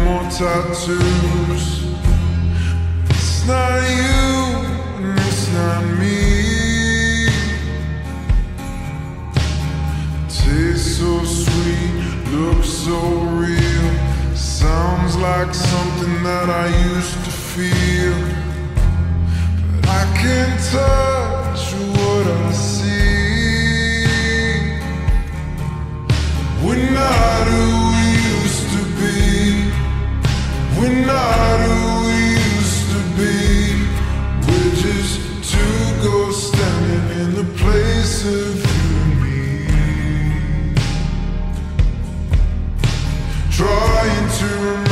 more tattoos. It's not you, and it's not me. Tastes so sweet, looks so real. Sounds like something that I used to feel. Trying to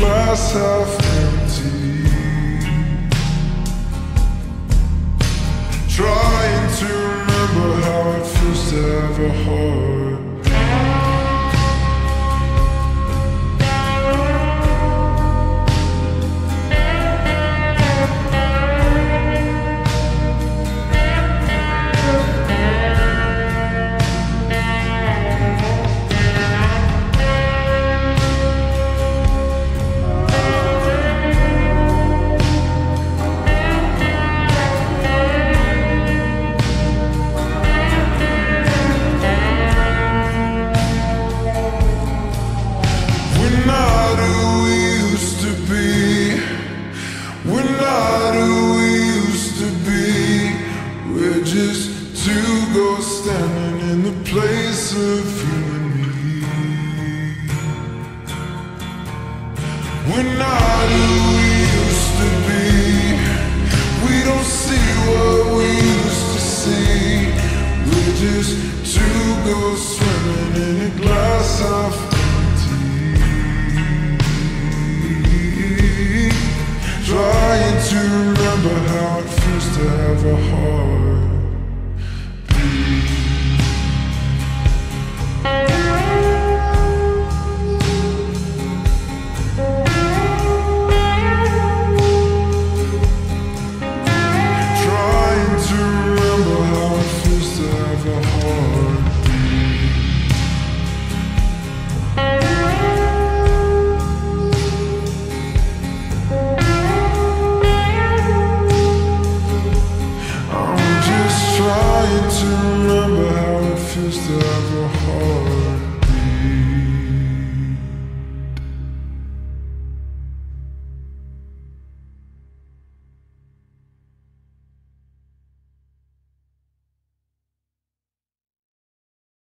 glass half empty. Trying to remember how it feels to have a heart. go standing in the place of you and me. We're not who we used to be. We don't see what we used to see. We're just two ghosts swimming in a glass of empty. Trying to remember how it feels to have a heart.